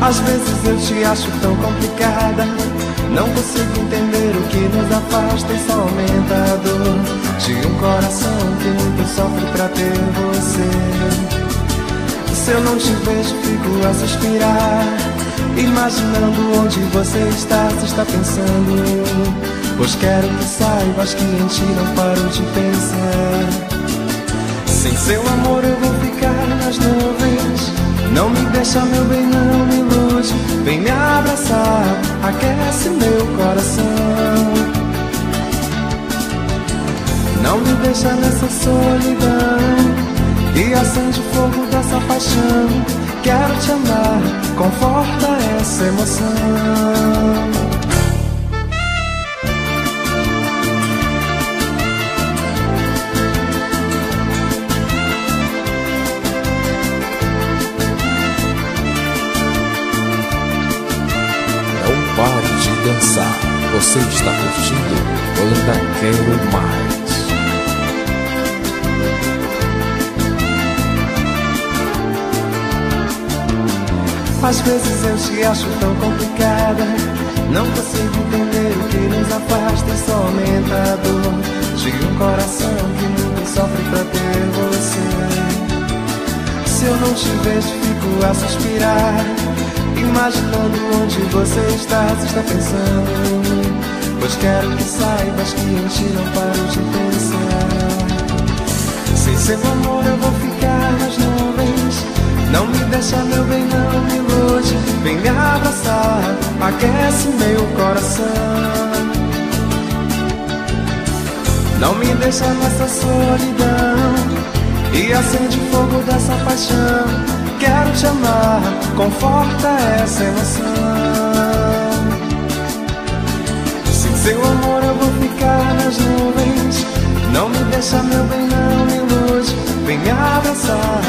Às vezes eu te acho tão complicada. Não consigo entender o que nos afasta e só aumenta a dor de um coração que muito sofre pra ter você. Se eu não te vejo, fico a suspirar. Imaginando onde você está, se está pensando. Pois quero que saibas que em ti não paro de pensar. Sem seu amor eu vou ficar nas nuvens. Não me deixa, meu bem, não. Vem me abraçar, aquece meu coração. Não me deixa nessa solidão. E acende o fogo dessa paixão. Quero te amar, conforta essa emoção. Dançar. Você está curtindo? Eu ainda quero mais. Às vezes eu te acho tão complicada. Não consigo entender o que nos afasta e só aumenta a dor de um coração que muito sofre pra ter você. Se eu não te vejo, fico a suspirar. Imaginando onde você está, se está pensando. Pois quero que saibas que em ti não paro de pensar. Sem seu amor eu vou ficar nas nuvens. Não me deixa, meu bem, não me ilude. Vem me abraçar, aquece meu coração. Não me deixa nessa solidão e acende o fogo dessa paixão. Quero te amar, conforta essa emoção. Sem seu amor eu vou ficar nas nuvens. Não me deixa, meu bem, não me ilude. Vem me abraçar,